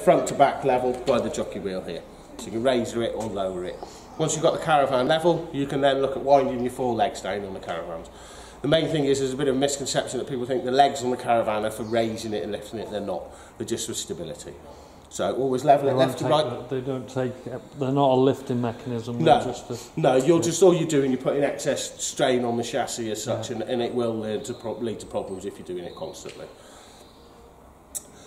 front to back level by the jockey wheel here. So you can raise it or lower it. Once you've got the caravan level, you can then look at winding your four legs down on the caravans. The main thing is there's a bit of misconception that people think the legs on the caravan are for raising it and lifting it. They're not. They're just for stability. So always level it left to right. the- They don't take, they're not a lifting mechanism, No. just a, No, you're just all you're doing. You're putting excess strain on the chassis as such, and, and it will lead to, lead to problems if you're doing it constantly.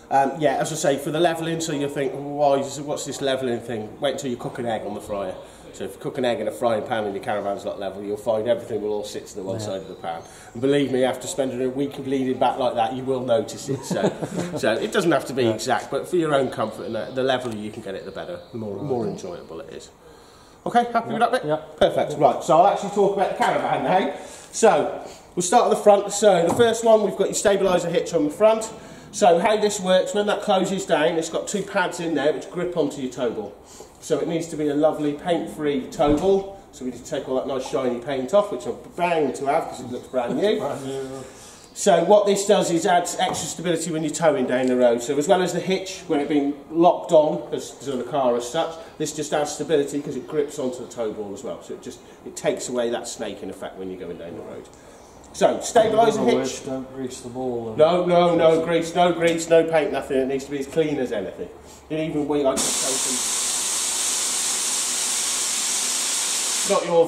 Um, yeah, as I say, for the levelling, so you think, why? What's this levelling thing? Wait until you cook an egg on the fryer. So if you cook an egg in a frying pan and your caravan's not level, you'll find everything will all sit to the one Yeah. side of the pan. And believe me, after spending a week of leaning back like that, you will notice it. So, so it doesn't have to be exact, but for your own comfort and that, the leveler you can get it, the better, the more, more enjoyable it is. Okay, happy with that bit? Yeah. Perfect. Right, so I'll actually talk about the caravan now. So, we'll start at the front. So, the first one, we've got your stabiliser hitch on the front. So, how this works, when that closes down, it's got two pads in there which grip onto your tow ball. So, it needs to be a lovely paint-free tow ball. So, we need to take all that nice shiny paint off, which I'm bound to have because it looks brand new. So what this does is adds extra stability when you're towing down the road. So as well as the hitch, when it's been locked on, as, as on a car as such, this just adds stability because it grips onto the tow ball as well. So it just it takes away that snaking effect when you're going down the road. So stabiliser In other words, hitch. don't grease the ball. No, no, no grease, no grease, no paint, nothing. It needs to be as clean as anything. Even we like to some. Not your.